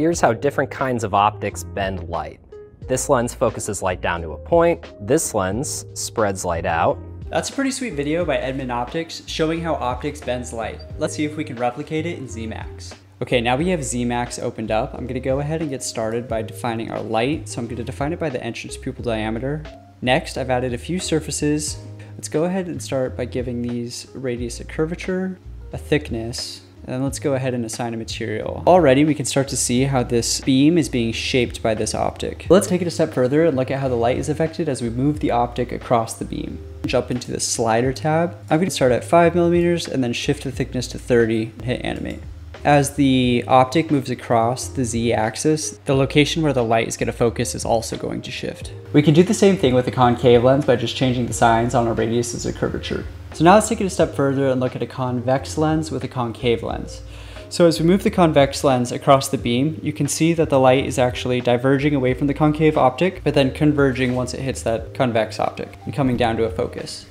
Here's how different kinds of optics bend light. This lens focuses light down to a point, this lens spreads light out. That's a pretty sweet video by Edmund Optics showing how optics bends light. Let's see if we can replicate it in Zemax. Okay, now we have Zemax opened up. I'm gonna go ahead and get started by defining our light. So I'm gonna define it by the entrance pupil diameter. Next, I've added a few surfaces. Let's go ahead and start by giving these radius a curvature, a thickness, and then let's go ahead and assign a material. Already we can start to see how this beam is being shaped by this optic. Let's take it a step further and look at how the light is affected as we move the optic across the beam. Jump into the slider tab. I'm going to start at 5 millimeters and then shift the thickness to 30 and hit animate. As the optic moves across the z-axis, the location where the light is going to focus is also going to shift. We can do the same thing with the concave lens by just changing the signs on our radius as a curvature. So now let's take it a step further and look at a convex lens with a concave lens. So as we move the convex lens across the beam, you can see that the light is actually diverging away from the concave optic, but then converging once it hits that convex optic and coming down to a focus.